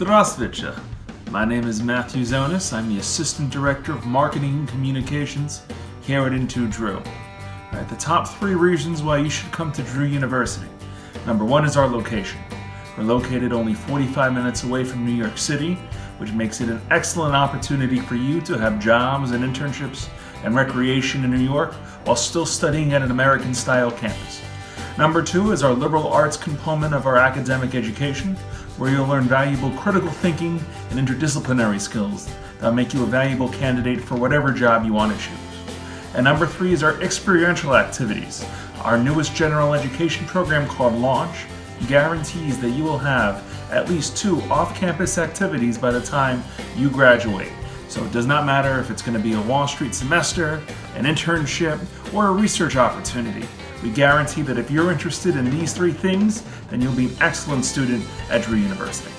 Здравствуйте. My name is Matthew Zonis. I'm the Assistant Director of Marketing and Communications here at Into Drew. All right, the top three reasons why you should come to Drew University. Number one is our location. We're located only 45 minutes away from New York City, which makes it an excellent opportunity for you to have jobs and internships and recreation in New York while still studying at an American style campus. Number two is our liberal arts component of our academic education, where you'll learn valuable critical thinking and interdisciplinary skills that'll make you a valuable candidate for whatever job you want to choose. And number three is our experiential activities. Our newest general education program called Launch guarantees that you will have at least two off-campus activities by the time you graduate. So it does not matter if it's going to be a Wall Street semester, an internship, or a research opportunity. We guarantee that if you're interested in these three things, then you'll be an excellent student at Drew University.